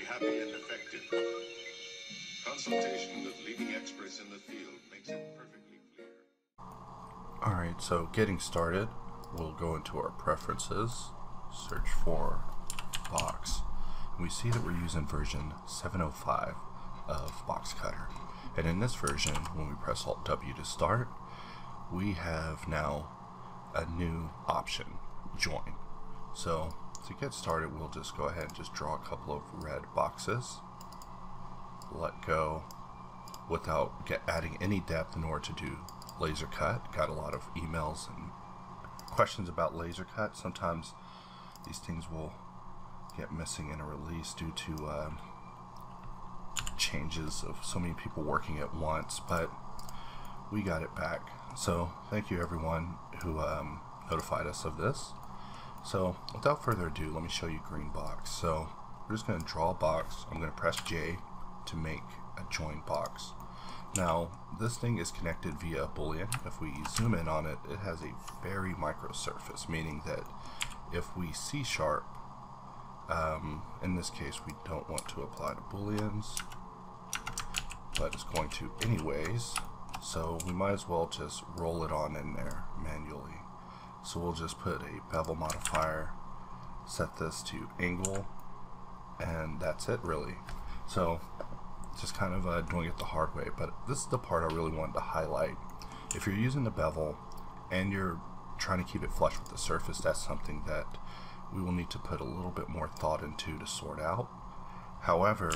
happy and effective? Consultation with leading experts in the field makes it perfectly clear. Alright, so getting started, we'll go into our preferences, search for box. We see that we're using version 705 of Box Cutter. And in this version, when we press Alt W to start, we have now a new option, join. So to get started, we'll just go ahead and just draw a couple of red boxes. Let go without adding any depth in order to do laser cut. Got a lot of emails and questions about laser cut. Sometimes these things will get missing in a release due to um, changes of so many people working at once, but we got it back. So thank you everyone who um, notified us of this. So without further ado, let me show you green box. So we're just going to draw a box. I'm going to press J to make a join box. Now this thing is connected via a boolean. If we zoom in on it, it has a very micro surface, meaning that if we C sharp, um, in this case we don't want to apply to booleans, but it's going to anyways. So we might as well just roll it on in there manually. So we'll just put a bevel modifier, set this to angle, and that's it really. So just kind of uh, doing it the hard way, but this is the part I really wanted to highlight. If you're using the bevel and you're trying to keep it flush with the surface, that's something that we will need to put a little bit more thought into to sort out. However,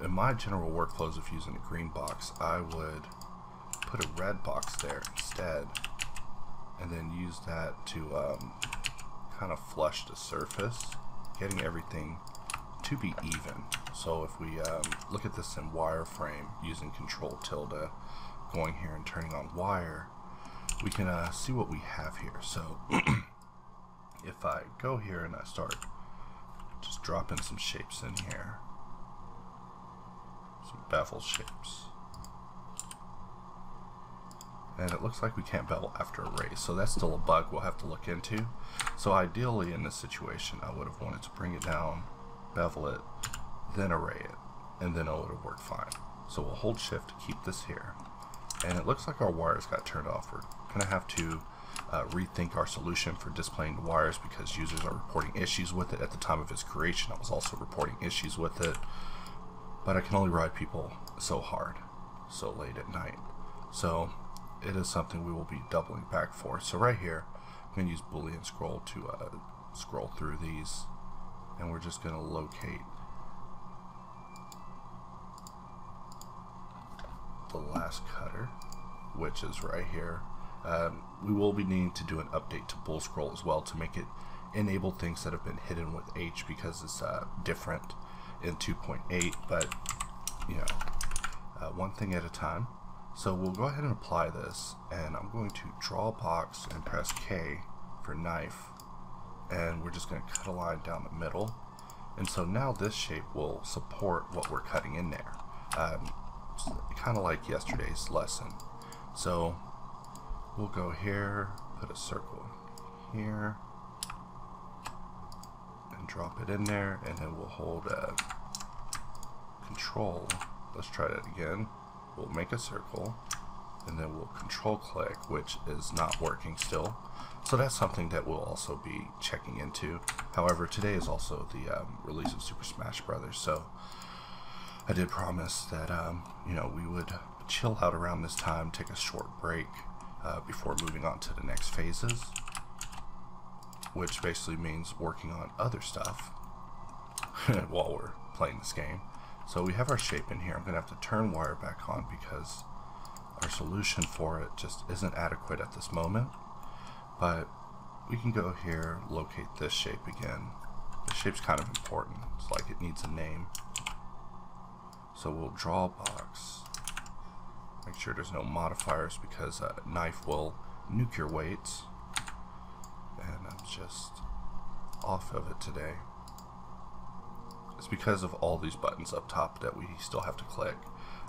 in my general workflows of using a green box, I would put a red box there instead and then use that to um, kind of flush the surface, getting everything to be even. So if we um, look at this in wireframe using control tilde, going here and turning on wire, we can uh, see what we have here. So if I go here and I start just dropping some shapes in here, some bevel shapes and it looks like we can't bevel after array so that's still a bug we'll have to look into. So ideally in this situation I would have wanted to bring it down bevel it then array it and then it would have worked fine. So we'll hold shift to keep this here. And it looks like our wires got turned off. We're gonna have to uh, rethink our solution for displaying the wires because users are reporting issues with it. At the time of its creation I was also reporting issues with it. But I can only ride people so hard so late at night. So it is something we will be doubling back for. So right here, I'm going to use Boolean scroll to uh, scroll through these, and we're just going to locate the last cutter, which is right here. Um, we will be needing to do an update to bool scroll as well to make it enable things that have been hidden with H because it's uh, different in 2.8, but you know, uh, one thing at a time. So we'll go ahead and apply this and I'm going to draw a box and press K for knife and we're just going to cut a line down the middle. And so now this shape will support what we're cutting in there. Um, kind of like yesterday's lesson. So we'll go here put a circle here and drop it in there and then we'll hold a control. Let's try that again we'll make a circle and then we'll control click which is not working still. So that's something that we'll also be checking into. However today is also the um, release of Super Smash Brothers. So I did promise that um, you know we would chill out around this time take a short break uh, before moving on to the next phases which basically means working on other stuff while we're playing this game so we have our shape in here. I'm going to have to turn wire back on because our solution for it just isn't adequate at this moment. But we can go here, locate this shape again. The shape's kind of important. It's like it needs a name. So we'll draw a box. Make sure there's no modifiers because a knife will nuke your weights. And I'm just off of it today. It's because of all these buttons up top that we still have to click.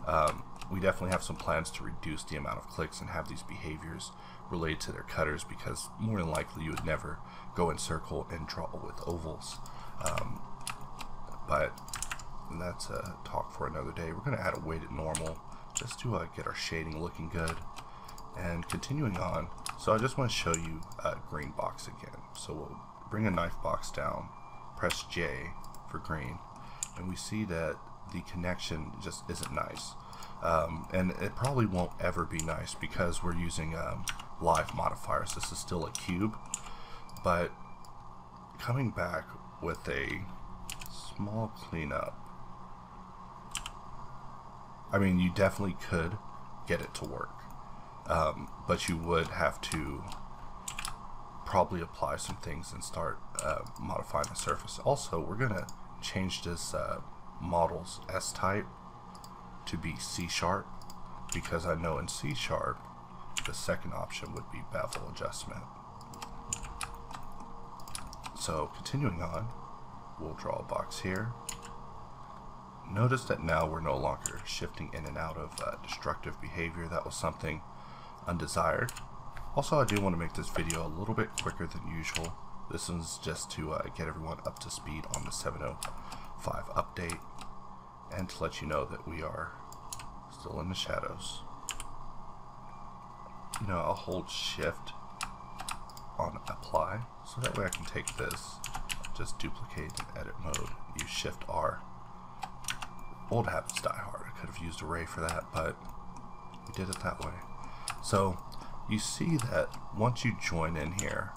Um, we definitely have some plans to reduce the amount of clicks and have these behaviors related to their cutters because more than likely you would never go in circle and draw with ovals. Um, but that's a talk for another day. We're going to add a weighted normal just to uh, get our shading looking good. And continuing on, so I just want to show you a green box again. So we'll bring a knife box down, press J for green, and we see that the connection just isn't nice. Um, and it probably won't ever be nice because we're using um, live modifiers. This is still a cube, but coming back with a small cleanup. I mean, you definitely could get it to work, um, but you would have to probably apply some things and start uh, modifying the surface. Also, we're going to change this uh, model's S type to be C sharp because I know in C sharp the second option would be bevel adjustment. So continuing on, we'll draw a box here. Notice that now we're no longer shifting in and out of uh, destructive behavior. That was something undesired. Also, I do want to make this video a little bit quicker than usual. This is just to uh, get everyone up to speed on the 705 update and to let you know that we are still in the shadows. You know, I'll hold shift on apply so that way I can take this just duplicate in edit mode use shift R. Old habits die hard. I could have used array for that but we did it that way. So you see that once you join in here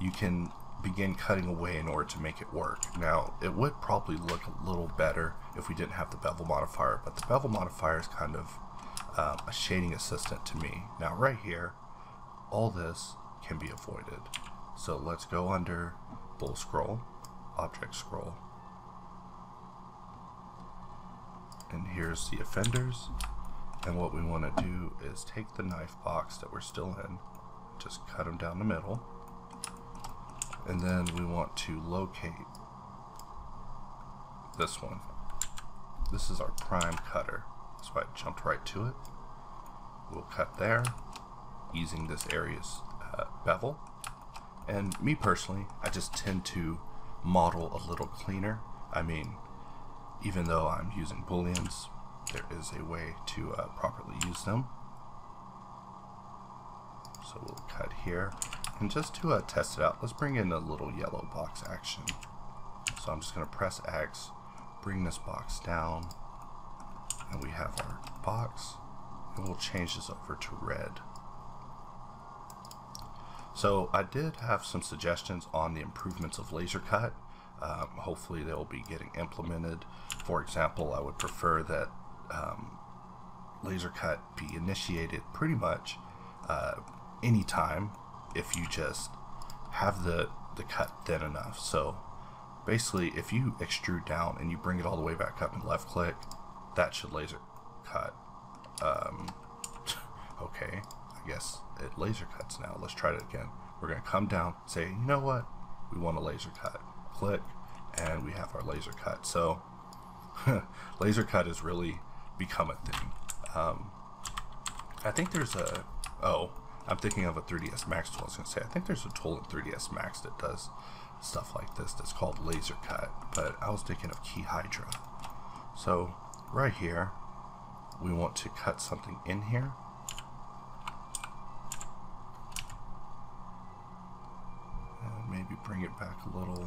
you can begin cutting away in order to make it work now it would probably look a little better if we didn't have the bevel modifier but the bevel modifier is kind of um, a shading assistant to me now right here all this can be avoided so let's go under bool scroll, object scroll. And here's the offenders. And what we want to do is take the knife box that we're still in, just cut them down the middle. And then we want to locate this one. This is our prime cutter. So I jumped right to it. We'll cut there using this area's uh, bevel. And me personally, I just tend to model a little cleaner. I mean, even though I'm using booleans, there is a way to uh, properly use them. So we'll cut here. And just to uh, test it out, let's bring in a little yellow box action. So I'm just going to press X, bring this box down, and we have our box. And we'll change this over to red. So I did have some suggestions on the improvements of laser cut. Um, hopefully they'll be getting implemented. For example, I would prefer that um, laser cut be initiated pretty much uh, anytime if you just have the, the cut thin enough. So basically if you extrude down and you bring it all the way back up and left click, that should laser cut. Um, okay, I guess it laser cuts now. Let's try it again. We're going to come down, say, you know what? We want a laser cut. Click, and we have our laser cut. So, laser cut has really become a thing. Um, I think there's a, oh, I'm thinking of a 3ds Max tool. I was to say, I think there's a tool in 3ds Max that does stuff like this that's called laser cut, but I was thinking of Key Hydra. So, right here, we want to cut something in here And maybe bring it back a little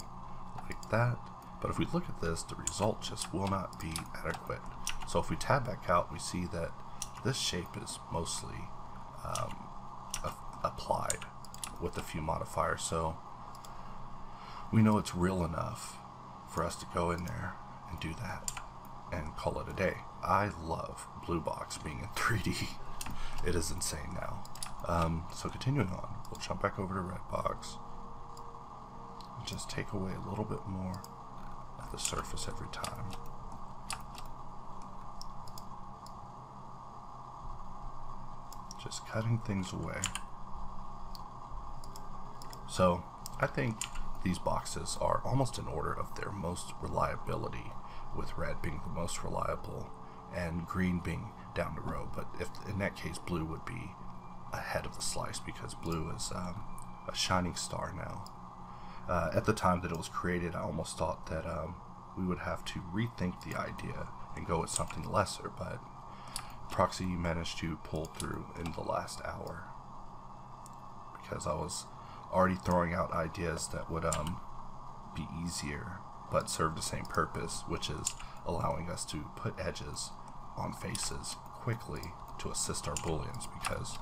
like that. But if we look at this, the result just will not be adequate. So if we tab back out, we see that this shape is mostly um, applied with a few modifiers. So we know it's real enough for us to go in there and do that and call it a day. I love Blue Box being in 3D. it is insane now. Um, so continuing on, we'll jump back over to Red Box. And just take away a little bit more of the surface every time. Just cutting things away. So I think these boxes are almost in order of their most reliability, with red being the most reliable and green being down the road. But if in that case, blue would be ahead of the slice because blue is um, a shining star now uh, at the time that it was created, I almost thought that um, we would have to rethink the idea and go with something lesser, but Proxe you managed to pull through in the last hour because I was already throwing out ideas that would um, be easier but serve the same purpose, which is allowing us to put edges on faces quickly to assist our booleans because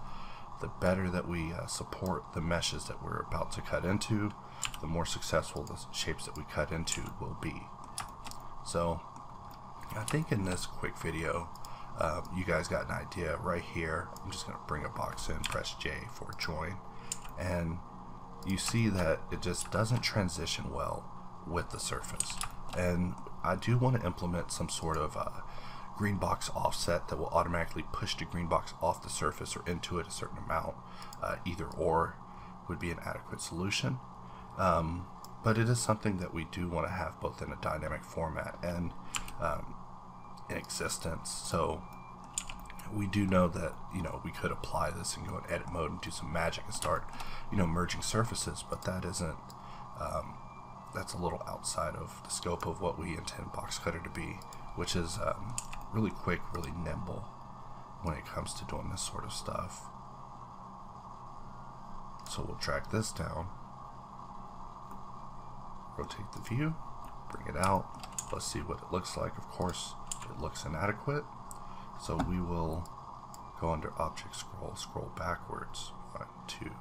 the better that we uh, support the meshes that we're about to cut into, the more successful the shapes that we cut into will be. So I think in this quick video, uh, you guys got an idea right here. I'm just going to bring a box in, press J for join, and you see that it just doesn't transition well with the surface. And I do want to implement some sort of uh, green box offset that will automatically push the green box off the surface or into it a certain amount. Uh, either or would be an adequate solution. Um, but it is something that we do want to have both in a dynamic format and um, in existence. So we do know that you know we could apply this and go in edit mode and do some magic and start you know merging surfaces, but that isn't um, that's a little outside of the scope of what we intend Box Cutter to be, which is um, really quick, really nimble when it comes to doing this sort of stuff. So we'll drag this down, rotate the view, bring it out. Let's see what it looks like. Of course, it looks inadequate. So we will go under object scroll, scroll backwards. One, two,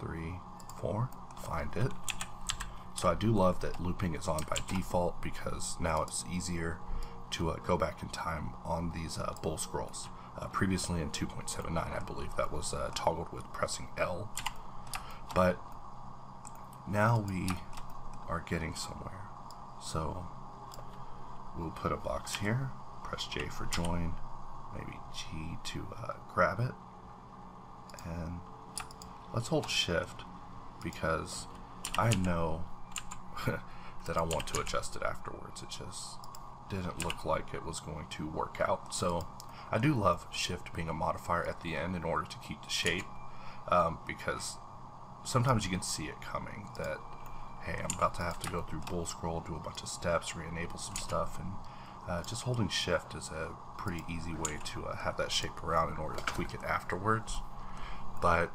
three, four. Find it. So I do love that looping is on by default because now it's easier to uh, go back in time on these uh, bool scrolls. Uh, previously in 2.79, I believe that was uh, toggled with pressing L. But now we are getting somewhere. So we'll put a box here, press J for join, maybe G to uh, grab it, and let's hold shift because I know that I want to adjust it afterwards. It just didn't look like it was going to work out. So I do love shift being a modifier at the end in order to keep the shape um, because sometimes you can see it coming that hey I'm about to have to go through bool scroll do a bunch of steps re-enable some stuff and uh, just holding shift is a pretty easy way to uh, have that shape around in order to tweak it afterwards but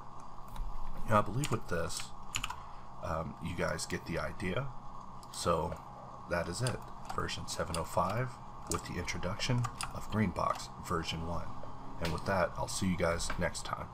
you know, I believe with this um, you guys get the idea. So that is it. Version 705 with the introduction of Greenbox version 1. And with that, I'll see you guys next time.